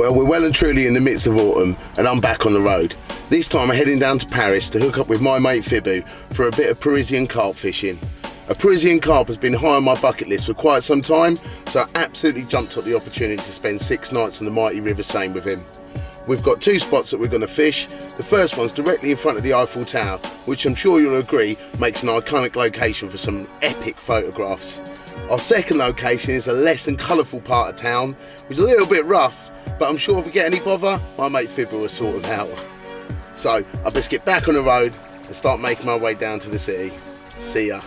Well, we're well and truly in the midst of autumn, and I'm back on the road. This time I'm heading down to Paris to hook up with my mate Thibaut for a bit of Parisian carp fishing. A Parisian carp has been high on my bucket list for quite some time, so I absolutely jumped at the opportunity to spend six nights on the mighty River Seine with him. We've got two spots that we're going to fish. The first one's directly in front of the Eiffel Tower, which I'm sure you'll agree makes an iconic location for some epic photographs. Our second location is a less than colourful part of town, which is a little bit rough, but I'm sure if we get any bother, my mate Thibaut will sort them out. So I best get back on the road and start making my way down to the city. See ya.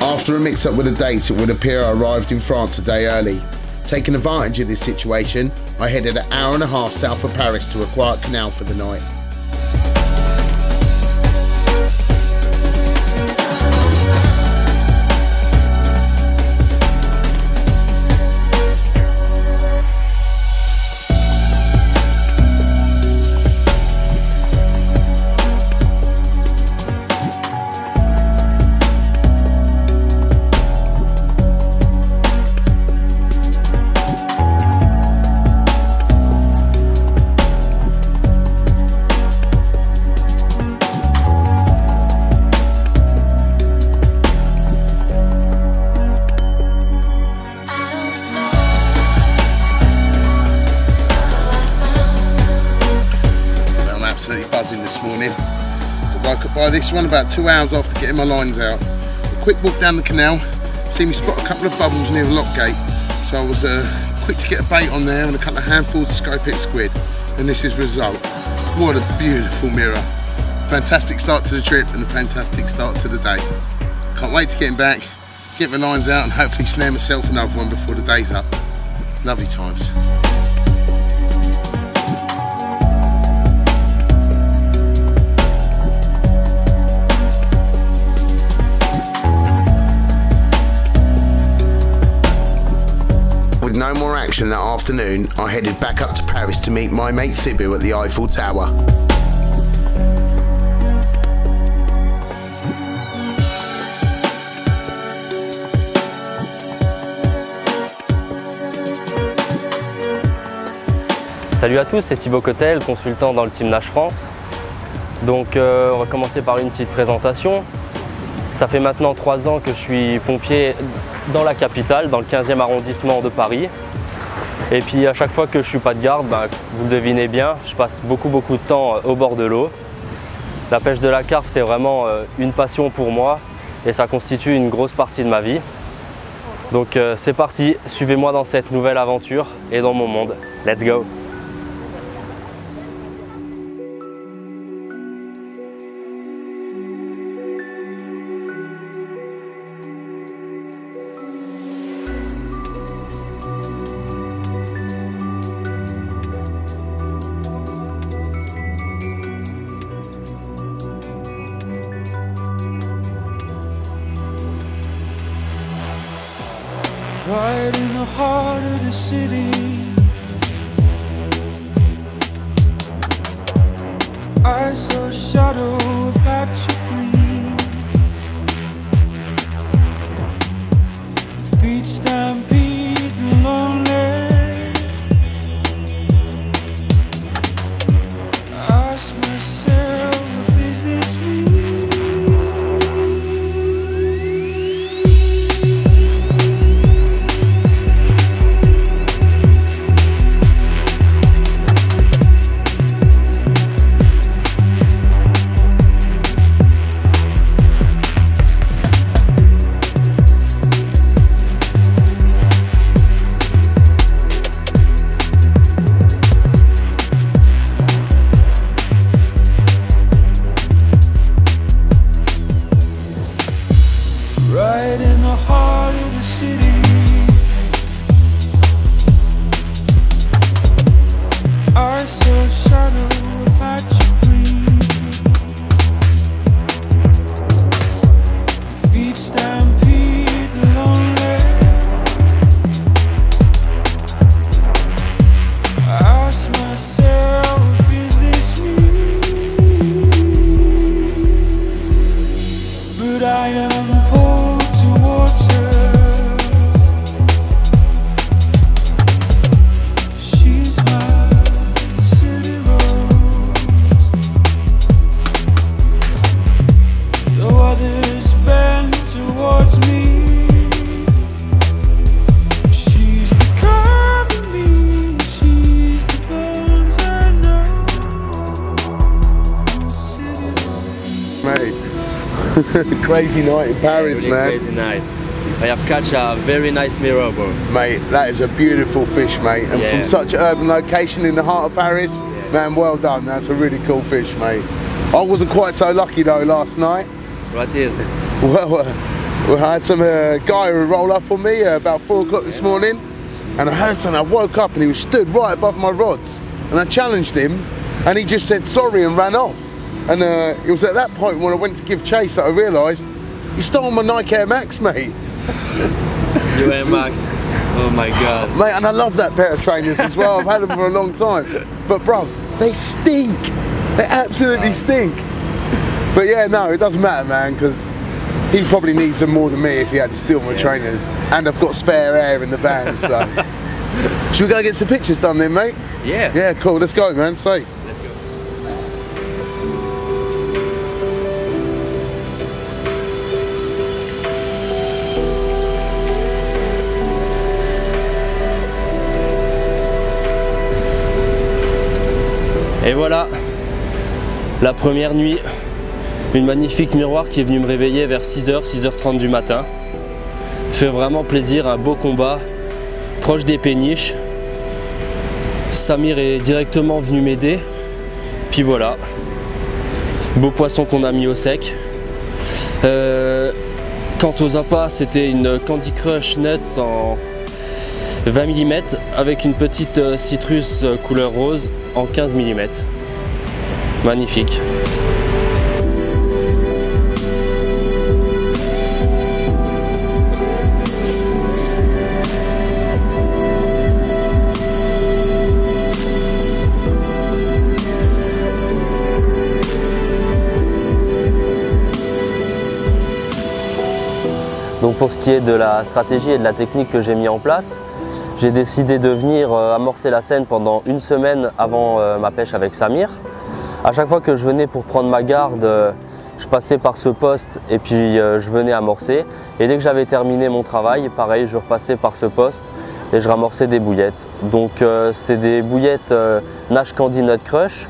After a mix up with the dates, it would appear I arrived in France a day early. Taking advantage of this situation, I headed an hour and a half south of Paris to a quiet canal for the night. By this one about two hours after getting my lines out. A quick walk down the canal, see me spot a couple of bubbles near the lock gate. So I was uh, quick to get a bait on there and a couple of handfuls of Scopex squid. And this is the result. What a beautiful mirror. Fantastic start to the trip and a fantastic start to the day. Can't wait to get him back, get my lines out and hopefully snare myself another one before the day's up. Lovely times. With no more action that afternoon, I headed back up to Paris to meet my mate Thibu at the Eiffel Tower. Salut à tous, c'est Thibaut Cotel, consultant dans le Team Nash France. Donc euh, on va commencer par une petite présentation. Ça fait maintenant trois ans que je suis pompier dans la capitale, dans le 15e arrondissement de Paris. Et puis à chaque fois que je suis pas de garde, ben, vous le devinez bien, je passe beaucoup beaucoup de temps euh, au bord de l'eau. La pêche de la carpe c'est vraiment euh, une passion pour moi et ça constitue une grosse partie de ma vie. Donc euh, c'est parti, suivez-moi dans cette nouvelle aventure et dans mon monde. Let's go heart of the city. The crazy night in Paris, Really man. Crazy night. I have catch a very nice mirror, bro. Mate, that is a beautiful fish, mate. And Yeah. from such an urban location in the heart of Paris, man, well done. That's a really cool fish, mate. I wasn't quite so lucky though last night. What is? Well, uh, well I had some uh, guy who roll up on me uh, about four o'clock this morning, and I heard something. I woke up and he was stood right above my rods, and I challenged him, and he just said sorry and ran off. And uh, it was at that point when I went to give chase that I realised he stole my Nike Air Max, mate. You Air Max. Oh my god. Mate, and I love that pair of trainers as well. I've had them for a long time. But bro, they stink. They absolutely stink. But yeah, no, it doesn't matter, man, because he probably needs them more than me if he had to steal my trainers. And I've got spare air in the van, so. Should we go get some pictures done then, mate? Yeah. Yeah, cool. Let's go, man. Safe. Et voilà, la première nuit, une magnifique miroir qui est venu me réveiller vers 6h, 6h30 du matin. Fait vraiment plaisir, un beau combat, proche des péniches. Samir est directement venu m'aider. Puis voilà, beau poisson qu'on a mis au sec. Euh, quant aux appâts, c'était une Candy Crush Nuts en 20 mm avec une petite euh, citrus euh, couleur rose en 15 mm. Magnifique. Donc pour ce qui est de la stratégie et de la technique que j'ai mis en place, j'ai décidé de venir euh, amorcer la scène pendant une semaine avant euh, ma pêche avec Samir. À chaque fois que je venais pour prendre ma garde, euh, je passais par ce poste et puis je venais amorcer. Et dès que j'avais terminé mon travail, pareil, je repassais par ce poste et je ramorçais des bouillettes. Donc c'est des bouillettes Nash Candy Nut Crush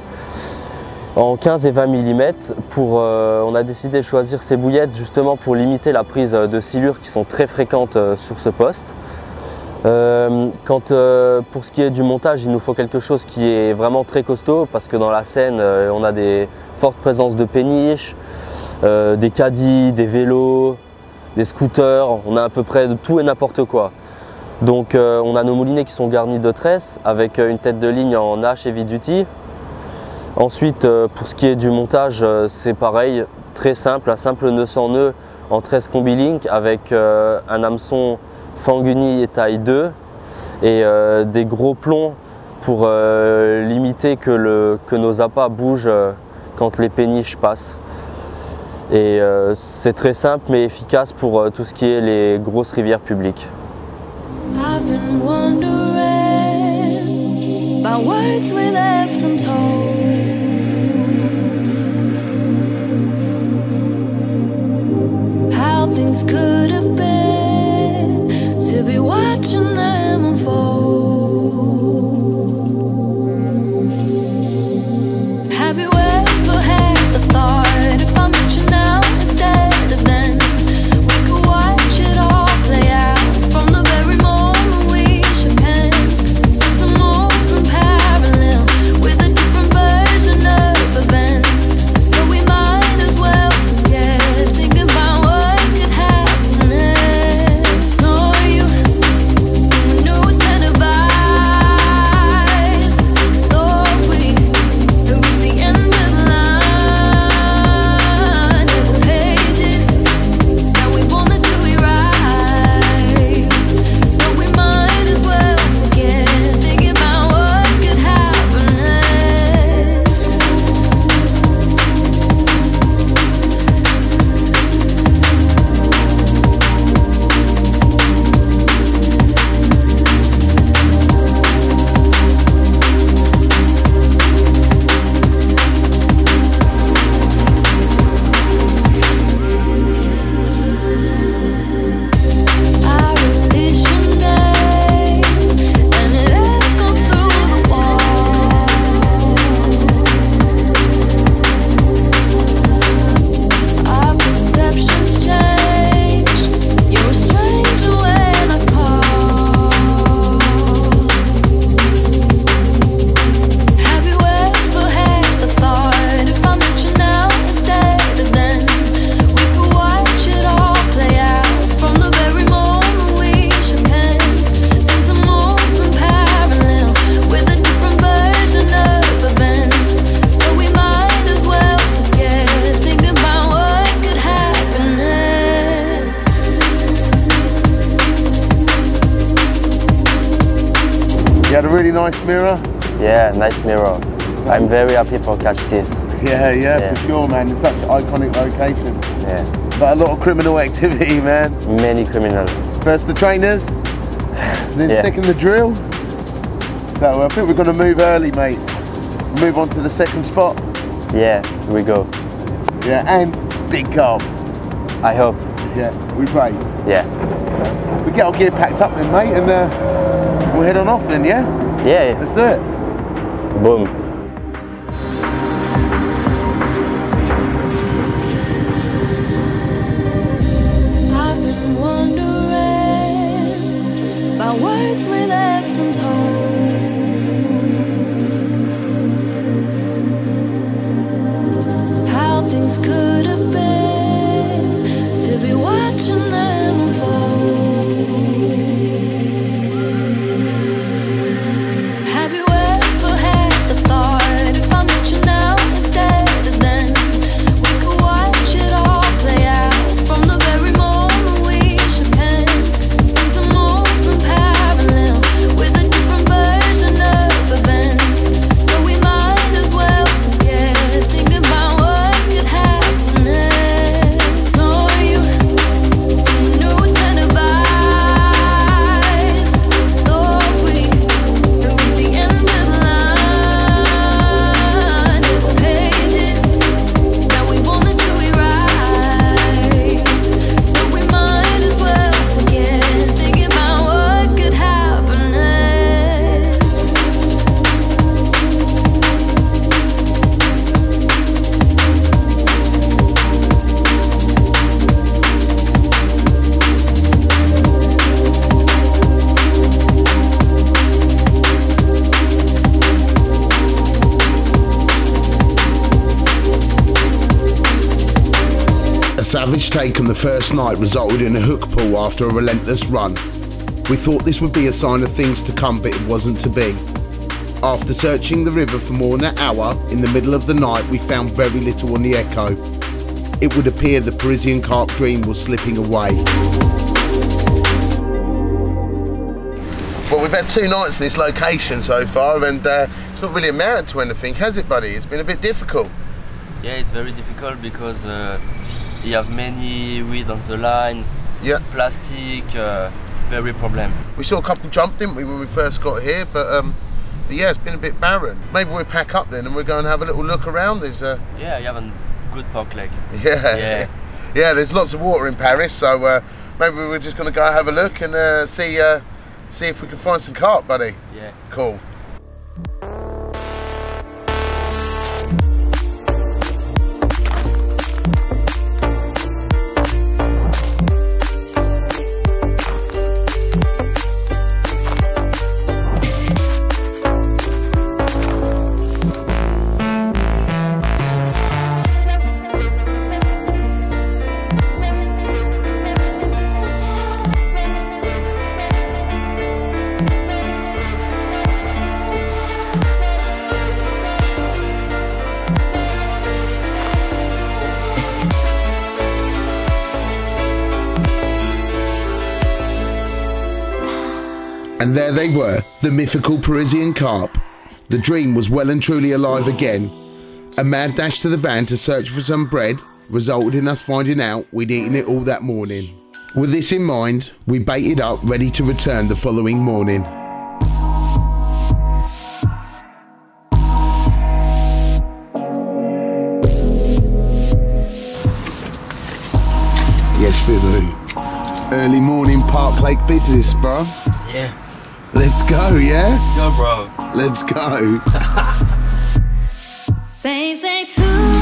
en 15 et 20 mm. Pour, on a décidé de choisir ces bouillettes justement pour limiter la prise de silures qui sont très fréquentes sur ce poste. Euh, quand, euh, pour ce qui est du montage, il nous faut quelque chose qui est vraiment très costaud parce que dans la scène, euh, on a des fortes présences de péniches, des caddies, des vélos, des scooters, on a à peu près de tout et n'importe quoi. Donc on a nos moulinets qui sont garnis de tresses avec une tête de ligne en H heavy duty. Ensuite, pour ce qui est du montage, c'est pareil, très simple, un simple nœud sans nœud en 13 combi link avec un hameçon Fanguni taille 2 et euh, des gros plombs pour euh, limiter que, nos appâts bougent euh, quand les péniches passent. Et c'est très simple mais efficace pour tout ce qui est les grosses rivières publiques. Really nice mirror. Yeah, nice mirror. I'm very happy for catch this. Yeah, yeah, Yeah. for sure, man. It's such an iconic location. Yeah, But a lot of criminal activity, man. many criminals. First the trainers, then Yeah. second the drill. So I think we're going to move early, mate. Move on to the second spot. Yeah, here we go. Yeah, and big carp. I hope. Yeah, we pray. Yeah. We get our gear packed up then, mate, and uh, we'll head on off then, yeah? Yeah, That's it. boom. Savage take on the first night resulted in a hook pull after a relentless run. We thought this would be a sign of things to come, but it wasn't to be. After searching the river for more than an hour, in the middle of the night, we found very little on the echo. It would appear the Parisian carp dream was slipping away. Well, we've had two nights in this location so far, and uh, it's not really amounted to anything, has it, buddy? It's been a bit difficult. Yeah, it's very difficult because uh, you have many weed on the line, Yeah. plastic, uh, very problem. We saw a couple jump, didn't we, when we first got here? But, um, but yeah, it's been a bit barren. Maybe we'll pack up then and we'll go and have a little look around. There's, uh, Yeah, you have a good park leg. yeah, Yeah. yeah. There's lots of water in Paris, so uh, maybe we're just going to go have a look and uh, see, uh, see if we can find some carp, buddy. Yeah. Cool. And there they were, the mythical Parisian carp. The dream was well and truly alive again. A mad dash to the van to search for some bread resulted in us finding out we'd eaten it all that morning. With this in mind, we baited up ready to return the following morning. Yes, Thibaut. Early morning Park Lake business, bro. Yeah. Let's go, yeah? Let's go, bro. Let's go.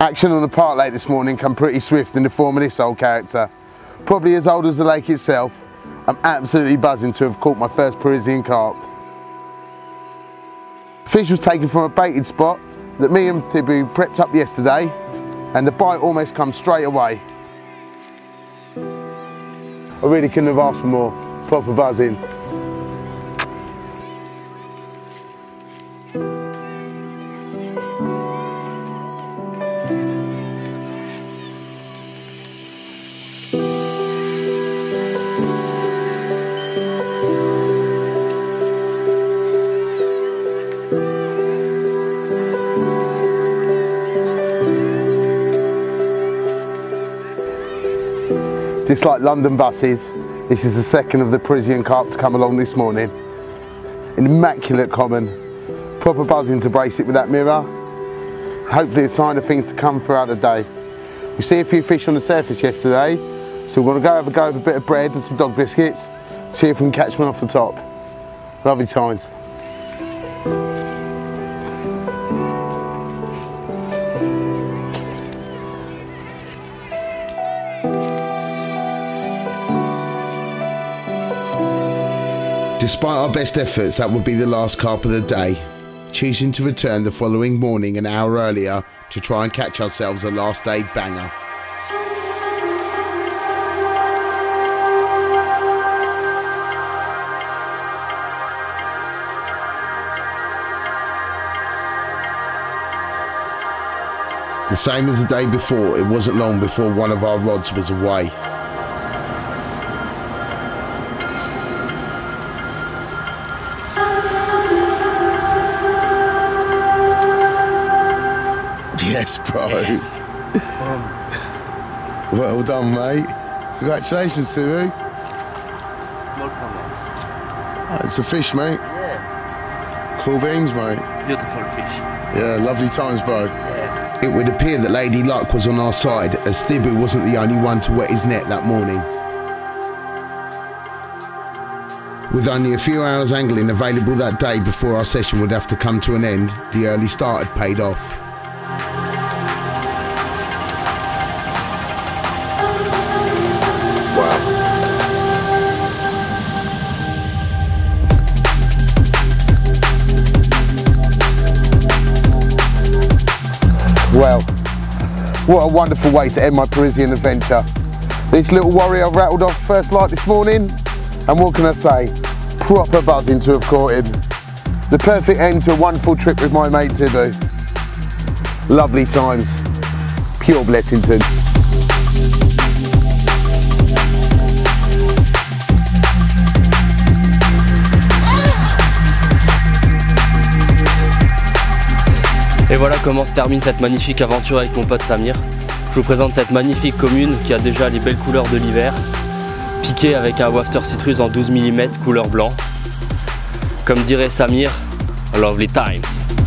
Action on the park lake this morning come pretty swift in the form of this old character. Probably as old as the lake itself, I'm absolutely buzzing to have caught my first Parisian carp. Fish was taken from a baited spot that me and Thibaut prepped up yesterday and the bite almost comes straight away. I really couldn't have asked for more. Proper buzzing. Just like London buses, this is the second of the Parisian carp to come along this morning. An immaculate common, proper buzzing to brace it with that mirror. Hopefully a sign of things to come throughout the day. We see a few fish on the surface yesterday, so we're gonna go have a go with a bit of bread and some dog biscuits, see if we can catch one off the top. Lovely times. Despite our best efforts, that would be the last carp of the day. Choosing to return the following morning an hour earlier to try and catch ourselves a last day banger. The same as the day before, it wasn't long before one of our rods was away. Yes, bro. well done, mate. Congratulations to you. Ah, It's a fish, mate. Cool beans, mate. Beautiful fish. Yeah, lovely times, bro. It would appear that Lady Luck was on our side, as Thibaut wasn't the only one to wet his net that morning. With only a few hours angling available that day before our session would have to come to an end, the early start had paid off. What a wonderful way to end my Parisian adventure. This little warrior rattled off first light this morning, and what can I say? Proper buzzing to have caught him. The perfect end to a wonderful trip with my mate Thibaut. Lovely times. Pure Blessington. Et voilà comment se termine cette magnifique aventure avec mon pote Samir. Je vous présente cette magnifique commune qui a déjà les belles couleurs de l'hiver, piquée avec un wafter citrus en 12 mm couleur blanc. Comme dirait Samir, lovely times.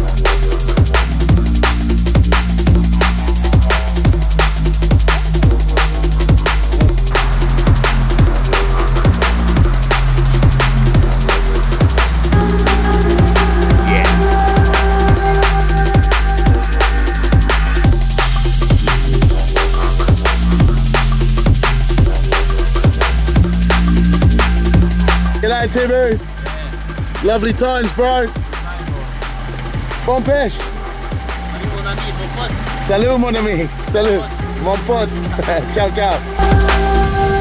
G'day Thibaut. Lovely times, bro. Bon pêche. Salut mon ami. Salut. Mon pote. ciao, ciao.